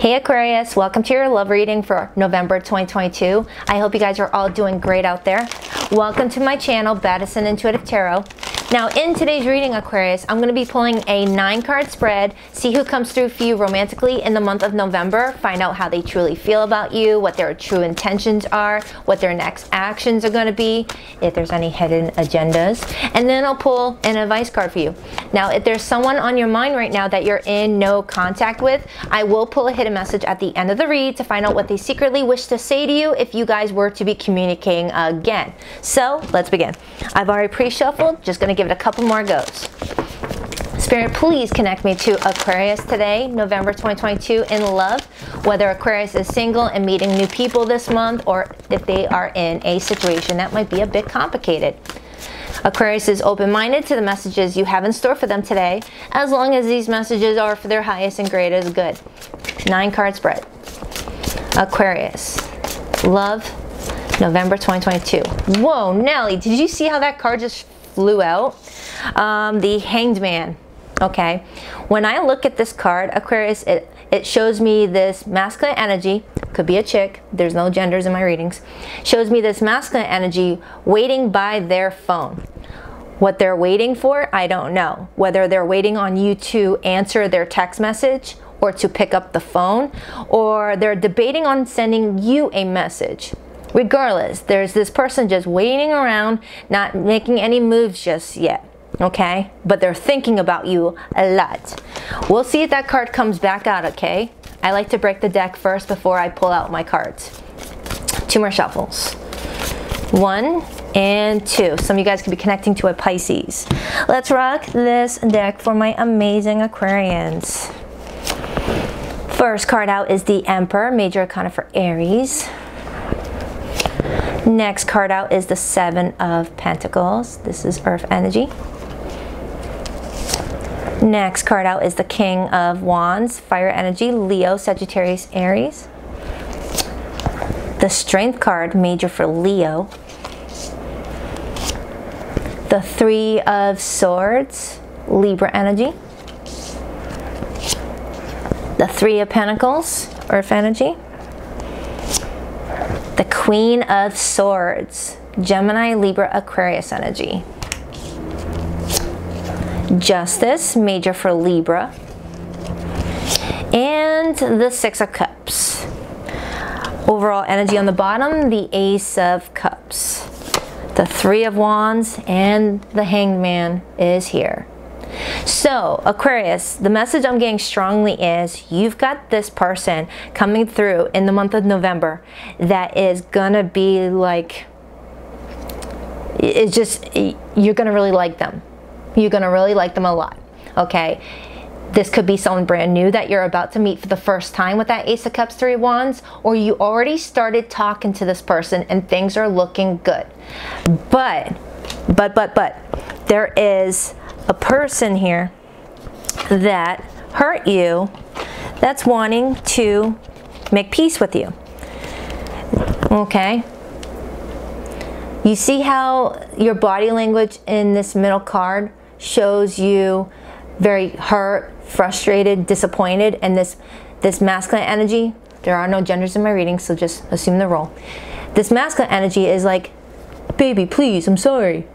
Hey Aquarius, welcome to your love reading for November 2022. I hope you guys are all doing great out there. Welcome to my channel, Baddison Intuitive Tarot. Now in today's reading Aquarius, I'm going to be pulling a nine card spread, see who comes through for you romantically in the month of November, find out how they truly feel about you, what their true intentions are, what their next actions are going to be, if there's any hidden agendas, and then I'll pull an advice card for you. Now if there's someone on your mind right now that you're in no contact with, I will pull a hidden message at the end of the read to find out what they secretly wish to say to you if you guys were to be communicating again. So let's begin. I've already pre-shuffled, just going to give it a couple more goes. Spirit, please connect me to Aquarius today, November 2022, in love. Whether Aquarius is single and meeting new people this month, or if they are in a situation that might be a bit complicated. Aquarius is open-minded to the messages you have in store for them today, as long as these messages are for their highest and greatest good. Nine card spread. Aquarius, love, November 2022. Whoa, Nelly, did you see how that card just flew out. Um, the Hanged Man. Okay, when I look at this card, Aquarius, it, it shows me this masculine energy, could be a chick, there's no genders in my readings, shows me this masculine energy waiting by their phone. What they're waiting for, I don't know. Whether they're waiting on you to answer their text message or to pick up the phone, or they're debating on sending you a message. Regardless, there's this person just waiting around, not making any moves just yet. Okay, but they're thinking about you a lot. We'll see if that card comes back out, okay? I like to break the deck first before I pull out my cards. Two more shuffles. One and two. Some of you guys could be connecting to a Pisces. Let's rock this deck for my amazing Aquarians. First card out is the Emperor, major arcana for Aries. Next card out is the Seven of Pentacles. This is Earth energy. Next card out is the King of Wands, Fire energy, Leo, Sagittarius, Aries. The Strength card, major for Leo. The Three of Swords, Libra energy. The Three of Pentacles, Earth energy Queen of Swords, Gemini, Libra, Aquarius energy. Justice, major for Libra. And the Six of Cups. Overall energy on the bottom, the Ace of Cups. The Three of Wands and the Hanged Man is here. So, Aquarius, the message I'm getting strongly is you've got this person coming through in the month of November that is gonna be like, it's just, you're gonna really like them. You're gonna really like them a lot, okay? This could be someone brand new that you're about to meet for the first time with that Ace of Cups, Three Wands, or you already started talking to this person and things are looking good. But, but, but, but, there is a person here that hurt you that's wanting to make peace with you. Okay? You see how your body language in this middle card shows you very hurt, frustrated, disappointed, and this, this masculine energy, there are no genders in my reading, so just assume the role. This masculine energy is like, baby, please, I'm sorry.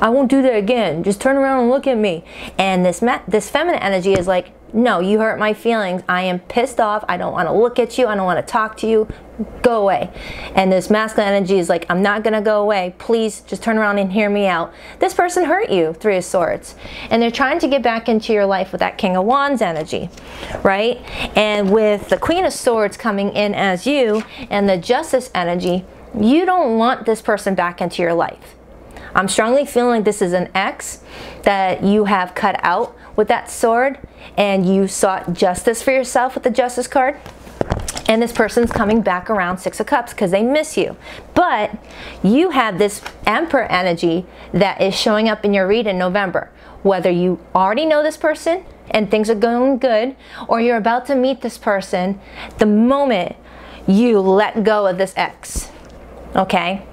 I won't do that again. Just turn around and look at me. And this this feminine energy is like, no, you hurt my feelings. I am pissed off. I don't want to look at you. I don't want to talk to you. Go away. And this masculine energy is like, I'm not going to go away. Please just turn around and hear me out. This person hurt you, Three of Swords. And they're trying to get back into your life with that King of Wands energy, right? And with the Queen of Swords coming in as you and the Justice energy, you don't want this person back into your life I'm strongly feeling this is an X that you have cut out with that sword and you sought justice for yourself with the justice card. And this person's coming back around Six of Cups because they miss you. But you have this Emperor energy that is showing up in your read in November. Whether you already know this person and things are going good, or you're about to meet this person, the moment you let go of this X, okay?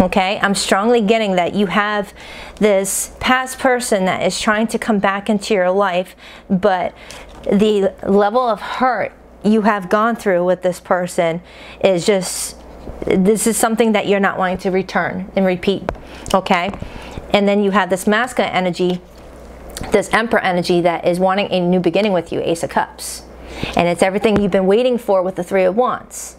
Okay, I'm strongly getting that you have this past person that is trying to come back into your life, but the level of hurt you have gone through with this person is just this is something that you're not wanting to return and repeat okay? And then you have this masculine energy this emperor energy that is wanting a new beginning with you ace of cups. And it's everything you've been waiting for with the three of wands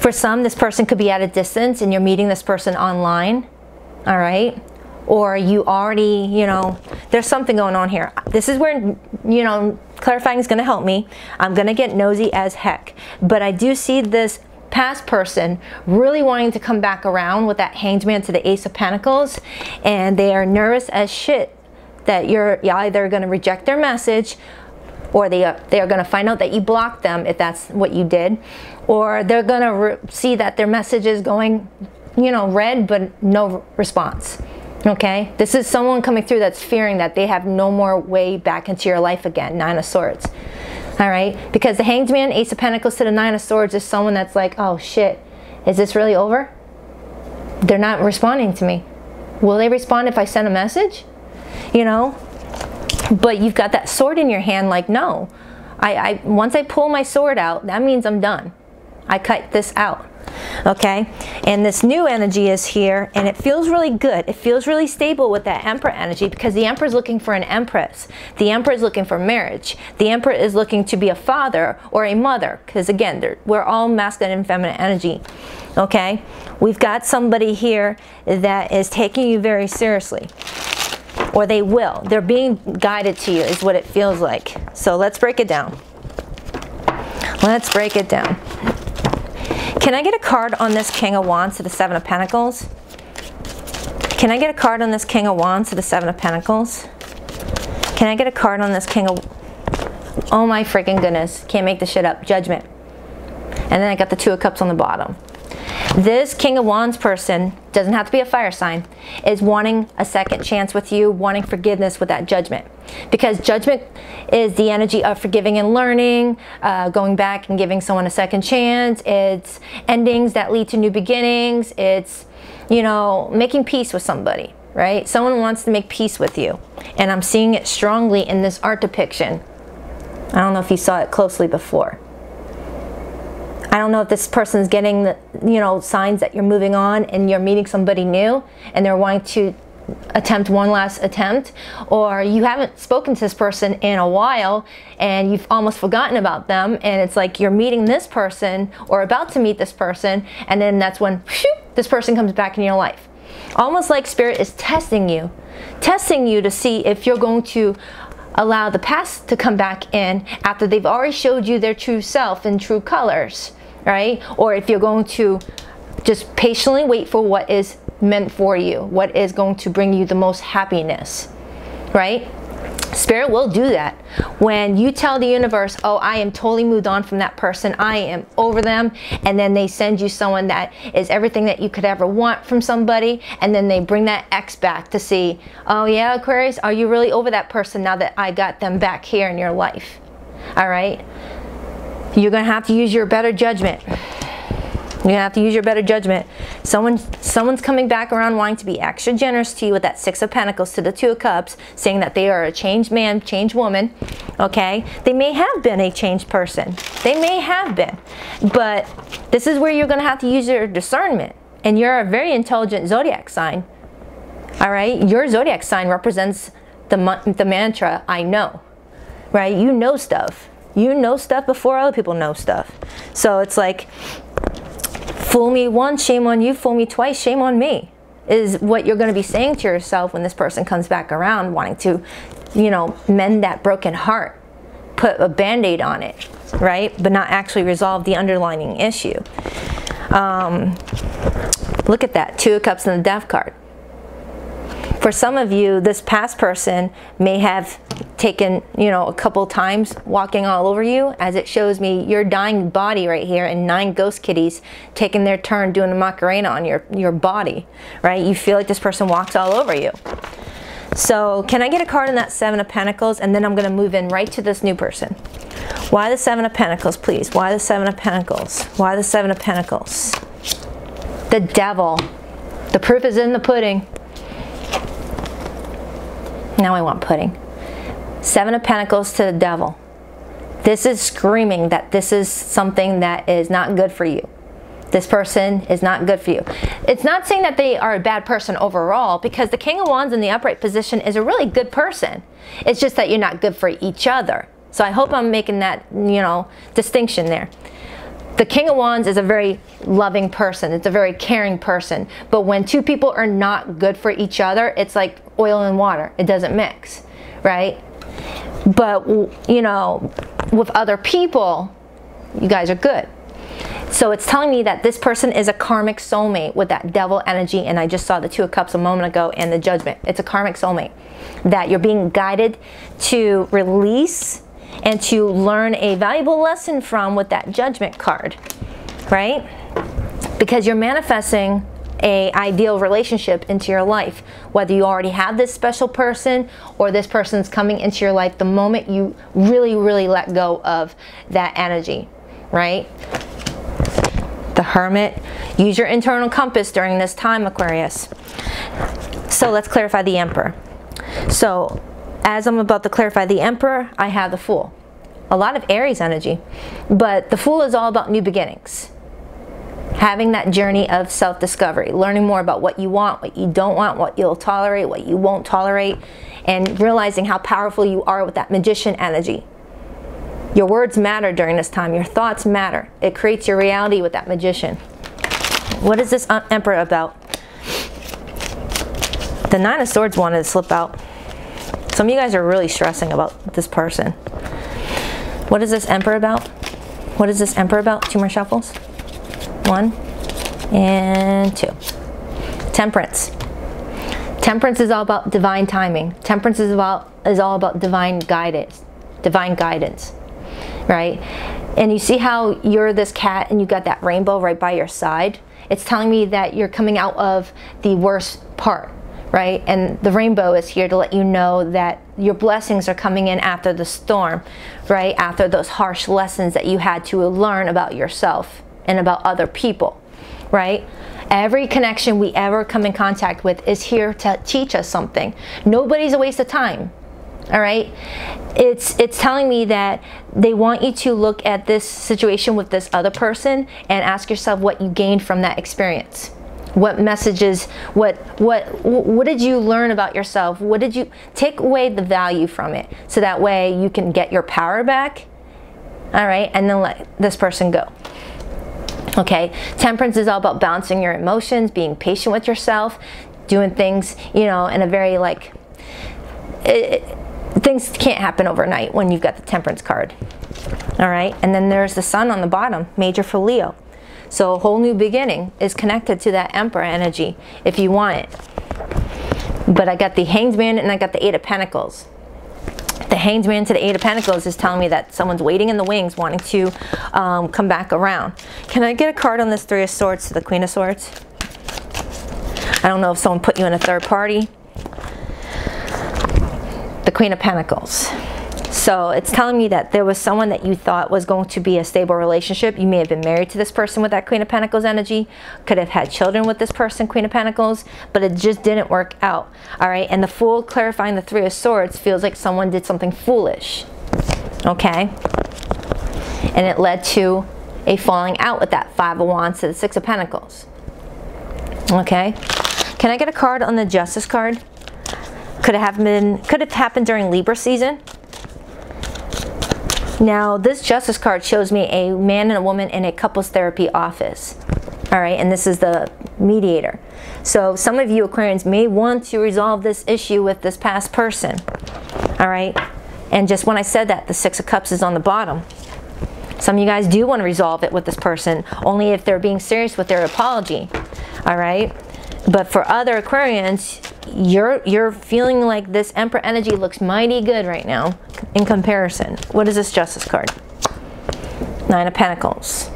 for some this person could be at a distance and you're meeting this person online all right? Or you already you know there's something going on here. This is where you know clarifying is going to help me. I'm going to get nosy as heck. But i do see this past person really wanting to come back around with that hanged man to the ace of pentacles and they are nervous as shit that you're either going to reject their message or they are, they are going to find out that you blocked them if that's what you did or they're going to see that their message is going you know read but no response okay this is someone coming through that's fearing that they have no more way back into your life again nine of swords all right? Because the Hanged Man, Ace of Pentacles to the Nine of Swords is someone that's like, oh shit, is this really over? They're not responding to me. Will they respond if I send a message? You know? But you've got that sword in your hand like, no. I, I Once I pull my sword out, that means I'm done. I cut this out okay? And this new energy is here, and it feels really good. It feels really stable with that Emperor energy because the Emperor is looking for an Empress. The Emperor is looking for marriage. The Emperor is looking to be a father or a mother because, again, we're all masculine and feminine energy, okay? We've got somebody here that is taking you very seriously or they will. They're being guided to you is what it feels like. So let's break it down. Let's break it down. Can I get a card on this King of Wands to the Seven of Pentacles? Can I get a card on this King of Wands to the Seven of Pentacles? Can I get a card on this King of... Oh my freaking goodness. Can't make this shit up. Judgment. And then I got the Two of Cups on the bottom. This King of Wands person, doesn't have to be a fire sign, is wanting a second chance with you, wanting forgiveness with that judgment. Because judgment is the energy of forgiving and learning, uh, going back and giving someone a second chance. It's endings that lead to new beginnings. It's, you know, making peace with somebody, right? Someone wants to make peace with you. And I'm seeing it strongly in this art depiction. I don't know if you saw it closely before. I don't know if this person's getting the, you know, signs that you're moving on and you're meeting somebody new and they're wanting to attempt one last attempt or you haven't spoken to this person in a while and you've almost forgotten about them and it's like you're meeting this person or about to meet this person and then that's when whew, this person comes back in your life. Almost like spirit is testing you testing you to see if you're going to allow the past to come back in after they've already showed you their true self and true colors right? Or if you're going to just patiently wait for what is meant for you, what is going to bring you the most happiness, right? Spirit will do that. When you tell the universe, oh, I am totally moved on from that person, I am over them, and then they send you someone that is everything that you could ever want from somebody, and then they bring that X back to see, oh yeah, Aquarius, are you really over that person now that I got them back here in your life? All right? You're going to have to use your better judgment. You're to have to use your better judgment. Someone, someone's coming back around wanting to be extra generous to you with that Six of Pentacles to the Two of Cups, saying that they are a changed man, changed woman. Okay? They may have been a changed person. They may have been. But this is where you're going to have to use your discernment. And you're a very intelligent zodiac sign. All right? Your zodiac sign represents the, the mantra, I know. Right? You know stuff. You know stuff before other people know stuff. So it's like, fool me once, shame on you. Fool me twice, shame on me. Is what you're going to be saying to yourself when this person comes back around wanting to, you know, mend that broken heart. Put a band-aid on it, right? But not actually resolve the underlying issue. Um, look at that, Two of Cups and the Death card. For some of you, this past person may have taken, you know, a couple times walking all over you as it shows me your dying body right here and nine ghost kitties taking their turn doing a Macarena on your, your body, right? You feel like this person walks all over you. So can I get a card in that Seven of Pentacles? And then I'm going to move in right to this new person. Why the Seven of Pentacles, please? Why the Seven of Pentacles? Why the Seven of Pentacles? The Devil. The proof is in the pudding. Now I want pudding. Seven of Pentacles to the devil. This is screaming that this is something that is not good for you. This person is not good for you. It's not saying that they are a bad person overall because the King of Wands in the upright position is a really good person. It's just that you're not good for each other. So I hope I'm making that, you know, distinction there. The King of Wands is a very loving person. It's a very caring person. But when two people are not good for each other, it's like oil and water. It doesn't mix, right? But, you know, with other people, you guys are good. So it's telling me that this person is a karmic soulmate with that devil energy. And I just saw the Two of Cups a moment ago and the Judgment. It's a karmic soulmate that you're being guided to release and to learn a valuable lesson from with that Judgment card, right? Because you're manifesting a ideal relationship into your life whether you already have this special person or this person's coming into your life the moment you really really let go of that energy right the Hermit. Use your internal compass during this time, Aquarius. So let's clarify the Emperor. So as I'm about to clarify the Emperor, I have the Fool. A lot of Aries energy, but the Fool is all about new beginnings. Having that journey of self-discovery, learning more about what you want, what you don't want, what you'll tolerate, what you won't tolerate, and realizing how powerful you are with that magician energy. Your words matter during this time. Your thoughts matter. It creates your reality with that magician. What is this uh, Emperor about? The Nine of Swords wanted to slip out. Some of you guys are really stressing about this person. What is this Emperor about? What is this Emperor about? Two more shuffles. One and two. Temperance. Temperance is all about divine timing. Temperance is about is all about divine guidance. Divine guidance right? And you see how you're this cat and you got that rainbow right by your side? It's telling me that you're coming out of the worst part, right? And the rainbow is here to let you know that your blessings are coming in after the storm, right? After those harsh lessons that you had to learn about yourself and about other people, right? Every connection we ever come in contact with is here to teach us something. Nobody's a waste of time all right? It's it's telling me that they want you to look at this situation with this other person and ask yourself what you gained from that experience. What messages what what what did you learn about yourself? What did you take away the value from it so that way you can get your power back all right? And then let this person go okay temperance is all about balancing your emotions being patient with yourself doing things you know in a very like it, things can't happen overnight when you've got the temperance card. All right, and then there's the sun on the bottom, major for Leo. So a whole new beginning is connected to that emperor energy if you want it. But I got the hanged man and I got the eight of pentacles. The hanged man to the eight of pentacles is telling me that someone's waiting in the wings wanting to um, come back around. Can I get a card on this three of swords to the queen of swords? I don't know if someone put you in a third party the Queen of Pentacles. So it's telling me that there was someone that you thought was going to be a stable relationship. You may have been married to this person with that Queen of Pentacles energy. Could have had children with this person, Queen of Pentacles, but it just didn't work out. All right, and the Fool clarifying the Three of Swords feels like someone did something foolish. Okay, and it led to a falling out with that Five of Wands to the Six of Pentacles. Okay, can I get a card on the Justice card? Could have been could have happened during Libra season. Now, this justice card shows me a man and a woman in a couples therapy office. All right, and this is the mediator. So some of you Aquarians may want to resolve this issue with this past person. All right, and just when I said that, the Six of Cups is on the bottom. Some of you guys do want to resolve it with this person, only if they're being serious with their apology. All right, but for other Aquarians, you're you're feeling like this Emperor energy looks mighty good right now in comparison. What is this Justice card? Nine of Pentacles.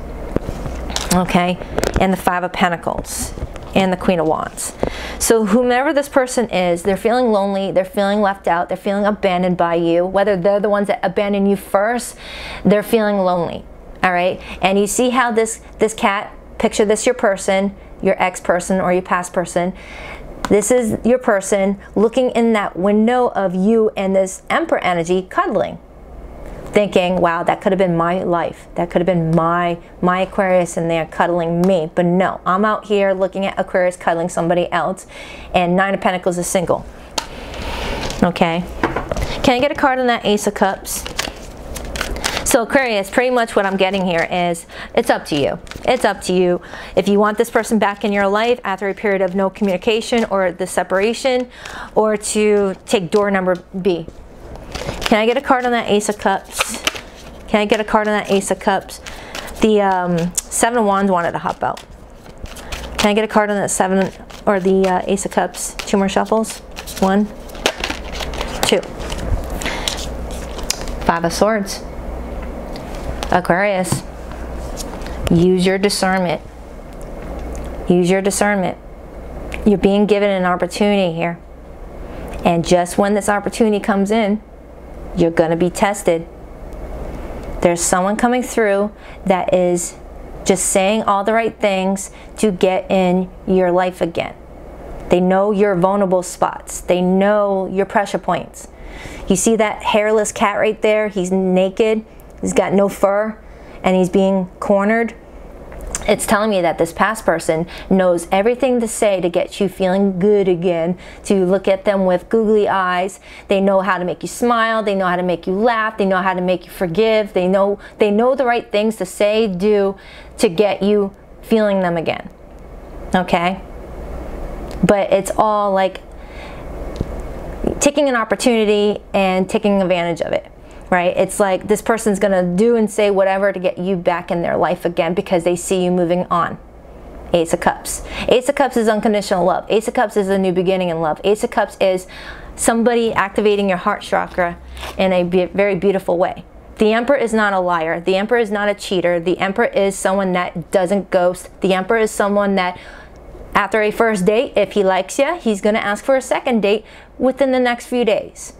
Okay, and the Five of Pentacles and the Queen of Wands. So whomever this person is, they're feeling lonely, they're feeling left out, they're feeling abandoned by you. Whether they're the ones that abandon you first, they're feeling lonely. All right, and you see how this this cat, picture this your person, your ex person or your past person. This is your person looking in that window of you and this Emperor energy cuddling. thinking, wow, that could have been my life. That could have been my, my Aquarius in there cuddling me. But no, I'm out here looking at Aquarius cuddling somebody else and Nine of Pentacles is single. Okay. Can I get a card on that Ace of Cups? So Aquarius, pretty much what I'm getting here is it's up to you. It's up to you. If you want this person back in your life after a period of no communication or the separation or to take door number B. Can I get a card on that Ace of Cups? Can I get a card on that Ace of Cups? The um, Seven of Wands wanted to hop out. Can I get a card on that Seven or the uh, Ace of Cups? Two more shuffles. One, two. Five of Swords. Aquarius, use your discernment. Use your discernment. You're being given an opportunity here. And just when this opportunity comes in, you're going to be tested. There's someone coming through that is just saying all the right things to get in your life again. They know your vulnerable spots. They know your pressure points. You see that hairless cat right there? He's naked. He's got no fur and he's being cornered it's telling me that this past person knows everything to say to get you feeling good again, to look at them with googly eyes. They know how to make you smile, they know how to make you laugh, they know how to make you forgive. They know they know the right things to say, do to get you feeling them again. Okay? But it's all like taking an opportunity and taking advantage of it right? It's like this person's gonna do and say whatever to get you back in their life again because they see you moving on. Ace of Cups. Ace of Cups is unconditional love. Ace of Cups is a new beginning in love. Ace of Cups is somebody activating your heart chakra in a be very beautiful way. The Emperor is not a liar. The Emperor is not a cheater. The Emperor is someone that doesn't ghost. The Emperor is someone that after a first date, if he likes you, he's going to ask for a second date within the next few days.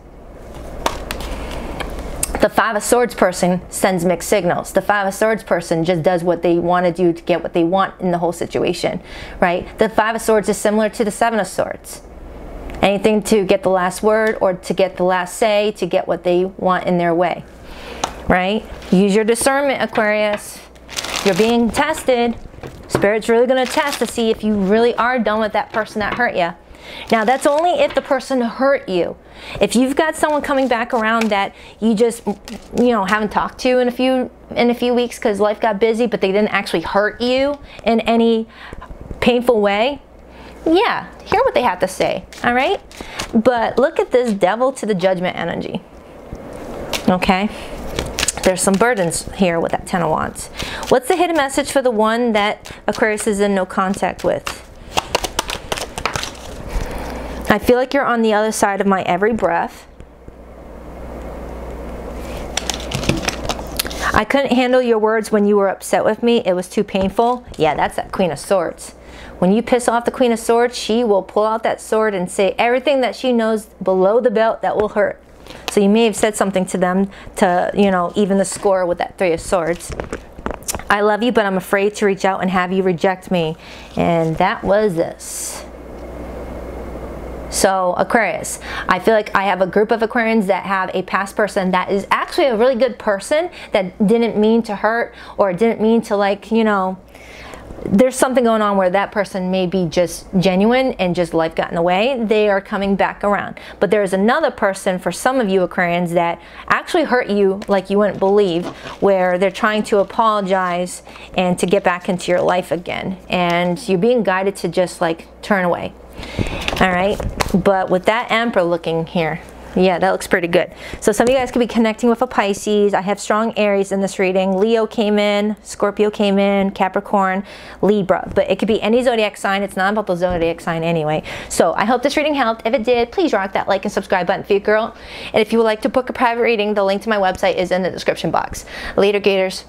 The Five of Swords person sends mixed signals. The Five of Swords person just does what they want to do to get what they want in the whole situation, right? The Five of Swords is similar to the Seven of Swords. Anything to get the last word or to get the last say, to get what they want in their way, right? Use your discernment, Aquarius. You're being tested. Spirit's really going to test to see if you really are done with that person that hurt you. Now that's only if the person hurt you. If you've got someone coming back around that you just, you know, haven't talked to in a few in a few weeks because life got busy, but they didn't actually hurt you in any painful way, yeah, hear what they have to say, all right? But look at this devil to the judgment energy, okay? There's some burdens here with that Ten of Wands. What's the hidden message for the one that Aquarius is in no contact with? I feel like you're on the other side of my every breath. I couldn't handle your words when you were upset with me. It was too painful. Yeah, that's that Queen of Swords. When you piss off the Queen of Swords, she will pull out that sword and say everything that she knows below the belt that will hurt. So you may have said something to them to, you know, even the score with that Three of Swords. I love you, but I'm afraid to reach out and have you reject me. And that was this. So Aquarius, I feel like I have a group of Aquarians that have a past person that is actually a really good person that didn't mean to hurt or didn't mean to like, you know, there's something going on where that person may be just genuine and just life got in the way. They are coming back around. But there's another person for some of you Aquarians that actually hurt you like you wouldn't believe, where they're trying to apologize and to get back into your life again. And you're being guided to just like turn away. All right, but with that Emperor looking here, yeah, that looks pretty good. So some of you guys could be connecting with a Pisces. I have strong Aries in this reading. Leo came in, Scorpio came in, Capricorn, Libra. But it could be any zodiac sign. It's not about the zodiac sign anyway. So I hope this reading helped. If it did, please rock that like and subscribe button for your girl. And if you would like to book a private reading, the link to my website is in the description box. Later, Gators.